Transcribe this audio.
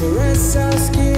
caress our skin.